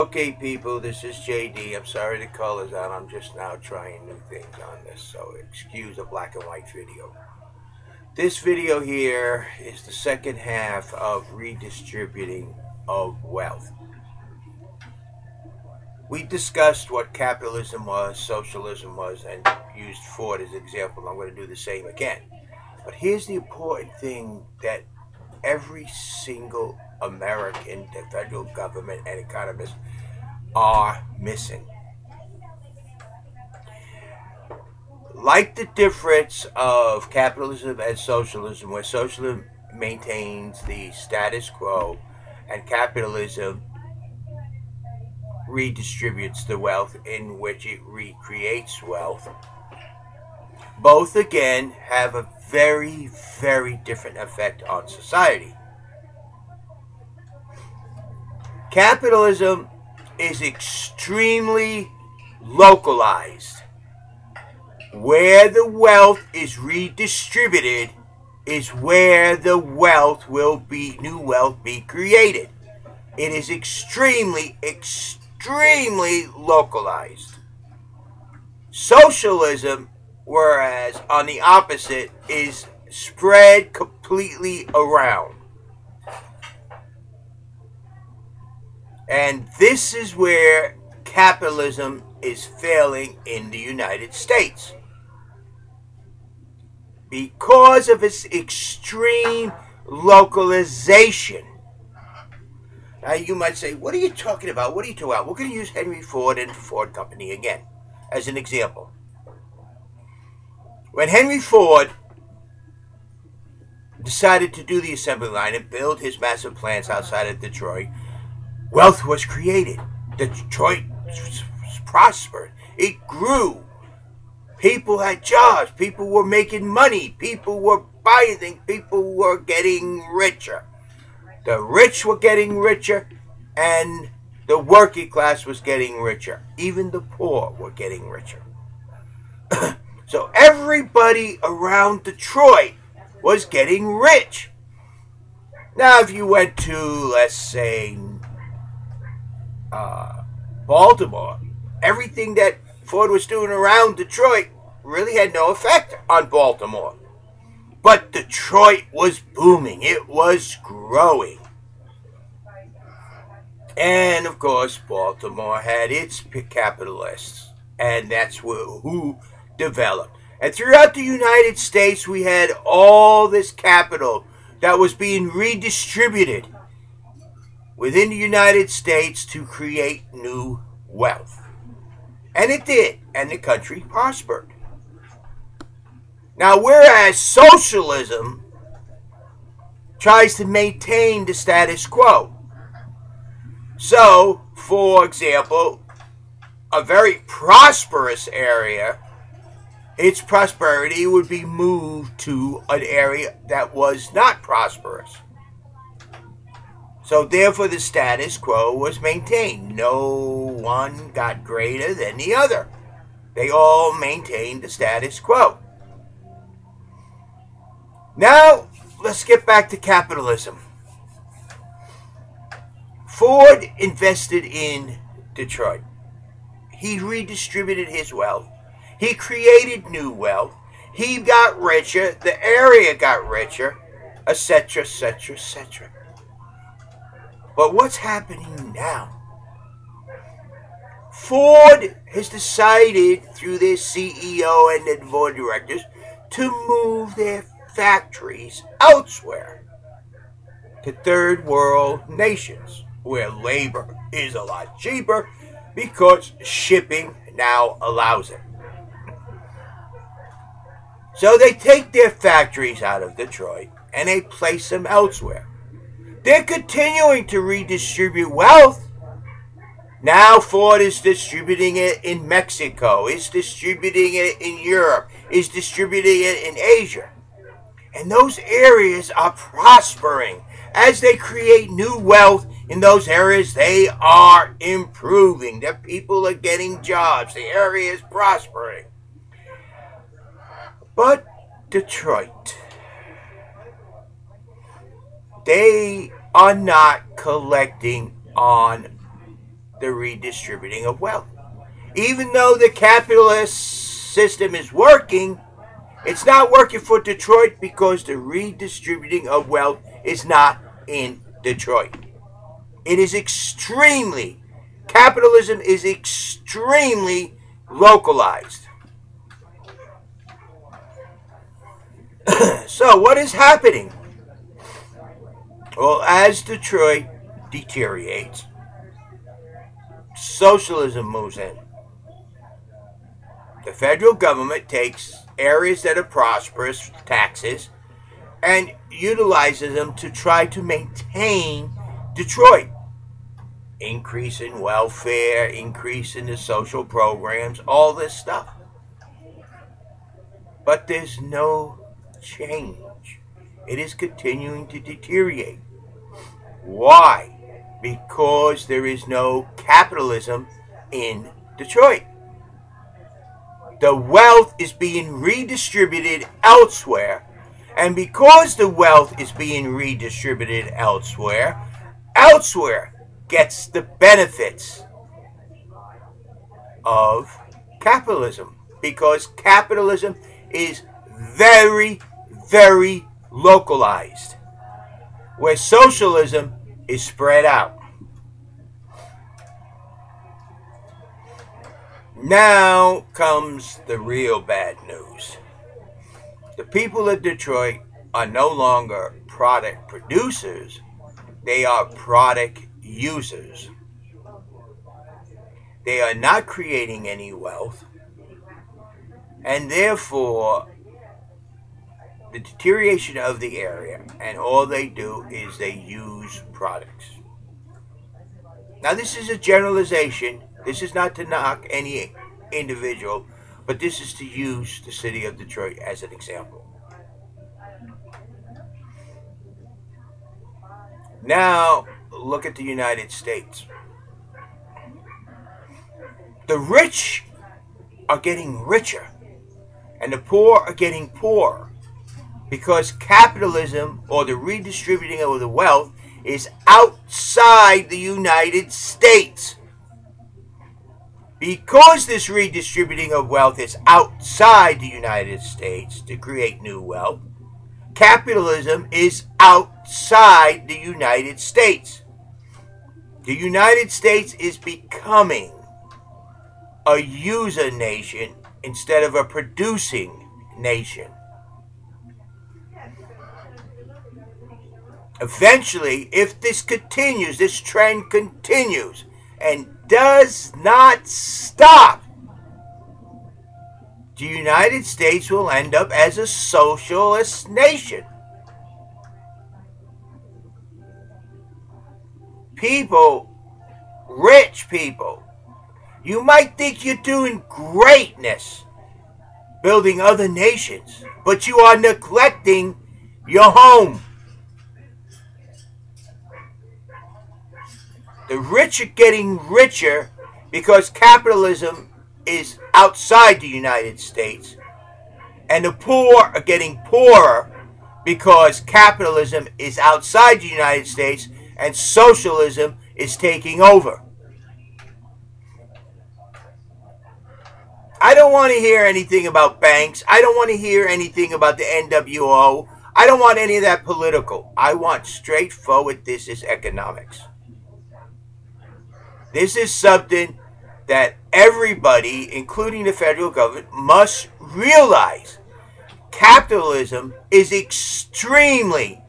Okay, people, this is JD. I'm sorry the color's on. I'm just now trying new things on this, so excuse a black and white video. This video here is the second half of redistributing of wealth. We discussed what capitalism was, socialism was, and used Ford as an example. I'm going to do the same again. But here's the important thing that every single American, the federal government, and economists are missing. Like the difference of capitalism and socialism, where socialism maintains the status quo and capitalism redistributes the wealth in which it recreates wealth. Both again have a very, very different effect on society. Capitalism is extremely localized. Where the wealth is redistributed is where the wealth will be, new wealth be created. It is extremely, extremely localized. Socialism, whereas on the opposite, is spread completely around. And this is where capitalism is failing in the United States. Because of its extreme localization. Now you might say, what are you talking about? What are you talking about? We're going to use Henry Ford and the Ford Company again as an example. When Henry Ford decided to do the assembly line and build his massive plants outside of Detroit, Wealth was created. Detroit prospered. It grew. People had jobs. People were making money. People were buying. People were getting richer. The rich were getting richer, and the working class was getting richer. Even the poor were getting richer. so everybody around Detroit was getting rich. Now, if you went to, let's say, uh, Baltimore, everything that Ford was doing around Detroit really had no effect on Baltimore. But Detroit was booming, it was growing. And of course, Baltimore had its capitalists, and that's who, who developed. And throughout the United States, we had all this capital that was being redistributed within the United States to create new wealth. And it did, and the country prospered. Now, whereas socialism tries to maintain the status quo. So, for example, a very prosperous area, its prosperity would be moved to an area that was not prosperous. So therefore the status quo was maintained. No one got greater than the other. They all maintained the status quo. Now, let's get back to capitalism. Ford invested in Detroit. He redistributed his wealth. He created new wealth. He got richer. The area got richer, etc., etc., etc. But what's happening now? Ford has decided through their CEO and their board directors to move their factories elsewhere to third world nations where labor is a lot cheaper because shipping now allows it. So they take their factories out of Detroit and they place them elsewhere. They're continuing to redistribute wealth. Now Ford is distributing it in Mexico, is distributing it in Europe, is distributing it in Asia. And those areas are prospering. As they create new wealth in those areas, they are improving. The people are getting jobs. The area is prospering. But Detroit, they are not collecting on the redistributing of wealth. Even though the capitalist system is working, it's not working for Detroit because the redistributing of wealth is not in Detroit. It is extremely, capitalism is extremely localized. so, what is happening? Well, as Detroit deteriorates, socialism moves in. The federal government takes areas that are prosperous, taxes, and utilizes them to try to maintain Detroit. Increase in welfare, increase in the social programs, all this stuff. But there's no change. It is continuing to deteriorate. Why? Because there is no capitalism in Detroit. The wealth is being redistributed elsewhere. And because the wealth is being redistributed elsewhere, elsewhere gets the benefits of capitalism. Because capitalism is very, very localized. Where socialism is spread out. Now comes the real bad news. The people of Detroit are no longer product producers, they are product users. They are not creating any wealth, and therefore, the deterioration of the area, and all they do is they use products. Now, this is a generalization this is not to knock any individual, but this is to use the city of Detroit as an example. Now, look at the United States. The rich are getting richer, and the poor are getting poorer because capitalism or the redistributing of the wealth is outside the United States. Because this redistributing of wealth is outside the United States to create new wealth, capitalism is outside the United States. The United States is becoming a user nation instead of a producing nation. Eventually, if this continues, this trend continues, and does not stop, the United States will end up as a socialist nation. People, rich people, you might think you're doing greatness building other nations, but you are neglecting your home. The rich are getting richer because capitalism is outside the United States. And the poor are getting poorer because capitalism is outside the United States and socialism is taking over. I don't want to hear anything about banks. I don't want to hear anything about the NWO. I don't want any of that political. I want straightforward, this is economics. This is something that everybody, including the federal government, must realize. Capitalism is extremely,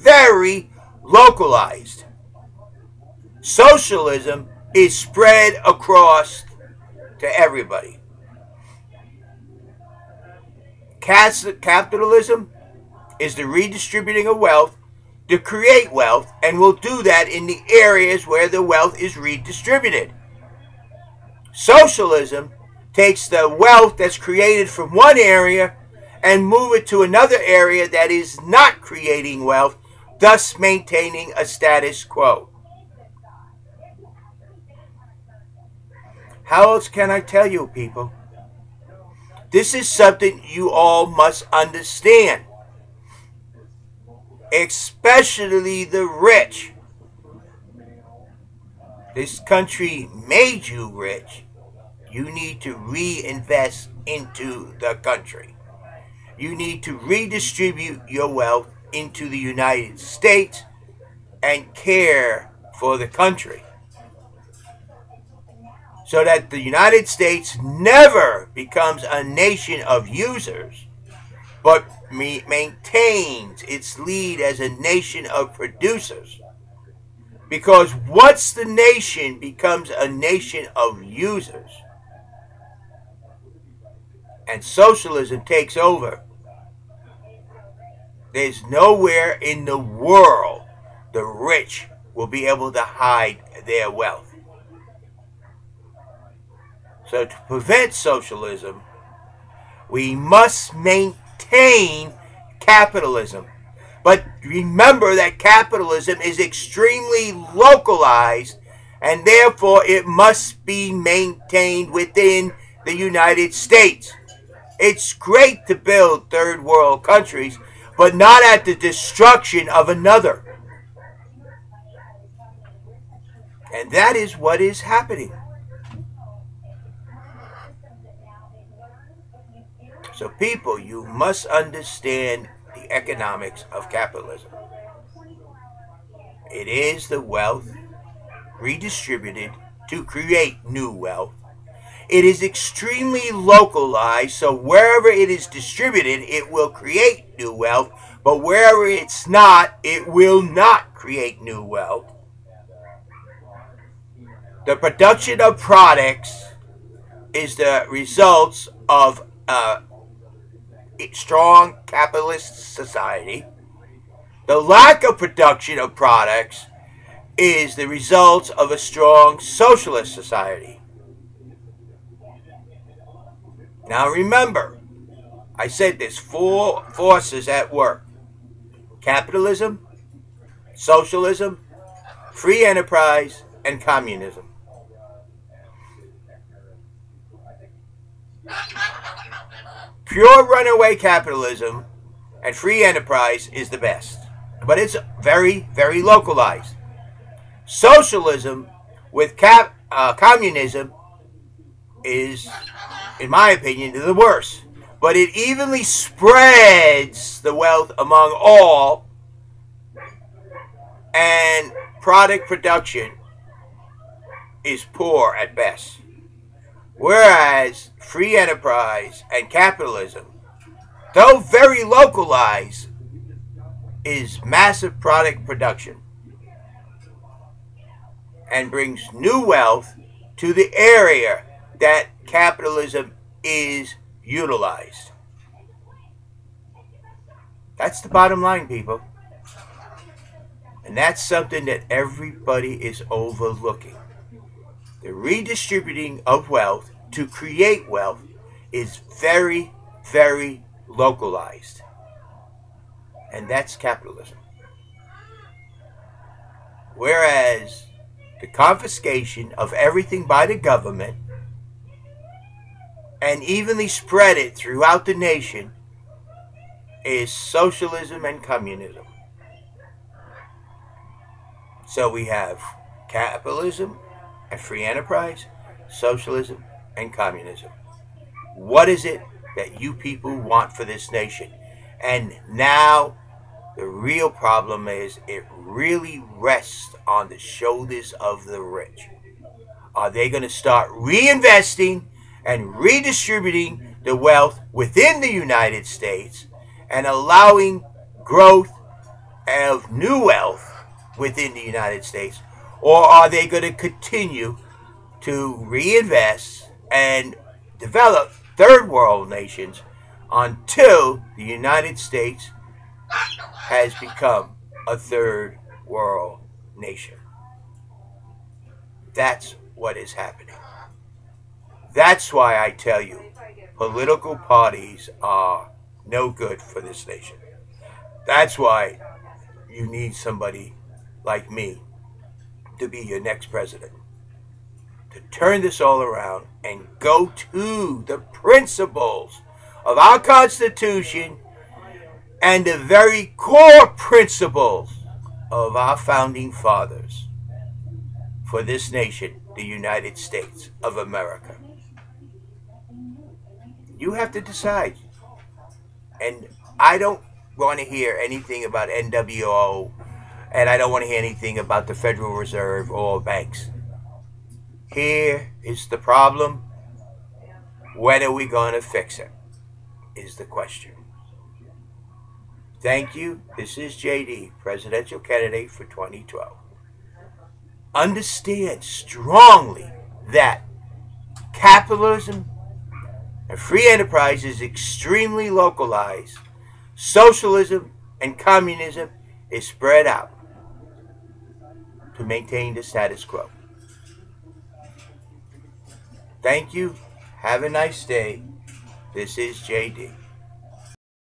very localized. Socialism is spread across to everybody. Capitalism is the redistributing of wealth to create wealth and will do that in the areas where the wealth is redistributed. Socialism takes the wealth that's created from one area and move it to another area that is not creating wealth, thus maintaining a status quo. How else can I tell you, people? This is something you all must understand especially the rich. this country made you rich, you need to reinvest into the country. You need to redistribute your wealth into the United States and care for the country. So that the United States never becomes a nation of users, but maintains its lead as a nation of producers. Because once the nation becomes a nation of users and socialism takes over, there's nowhere in the world the rich will be able to hide their wealth. So to prevent socialism, we must maintain capitalism. But remember that capitalism is extremely localized and therefore it must be maintained within the United States. It's great to build third world countries, but not at the destruction of another. And that is what is happening. So, people, you must understand the economics of capitalism. It is the wealth redistributed to create new wealth. It is extremely localized, so wherever it is distributed, it will create new wealth, but wherever it's not, it will not create new wealth. The production of products is the results of uh, strong capitalist society. The lack of production of products is the result of a strong socialist society. Now remember, I said there's four forces at work. Capitalism, socialism, free enterprise, and communism. Pure runaway capitalism and free enterprise is the best, but it's very, very localized. Socialism with cap, uh, communism is, in my opinion, the worst. But it evenly spreads the wealth among all, and product production is poor at best. Whereas free enterprise and capitalism, though very localized, is massive product production and brings new wealth to the area that capitalism is utilized. That's the bottom line, people. And that's something that everybody is overlooking. The redistributing of wealth to create wealth is very, very localized. And that's capitalism. Whereas the confiscation of everything by the government and evenly spread it throughout the nation is socialism and communism. So we have capitalism and free enterprise, socialism, and communism. What is it that you people want for this nation? And now the real problem is it really rests on the shoulders of the rich. Are they going to start reinvesting and redistributing the wealth within the United States and allowing growth of new wealth within the United States? Or are they going to continue to reinvest and develop third world nations until the United States has become a third world nation? That's what is happening. That's why I tell you, political parties are no good for this nation. That's why you need somebody like me to be your next president. To turn this all around and go to the principles of our Constitution and the very core principles of our founding fathers. for this nation, the United States of America. You have to decide. And I don't want to hear anything about NWO, and I don't want to hear anything about the Federal Reserve or banks. Here is the problem. When are we going to fix it? Is the question. Thank you. This is JD, presidential candidate for 2012. Understand strongly that capitalism and free enterprise is extremely localized. Socialism and communism is spread out to maintain the status quo. Thank you. Have a nice day. This is JD.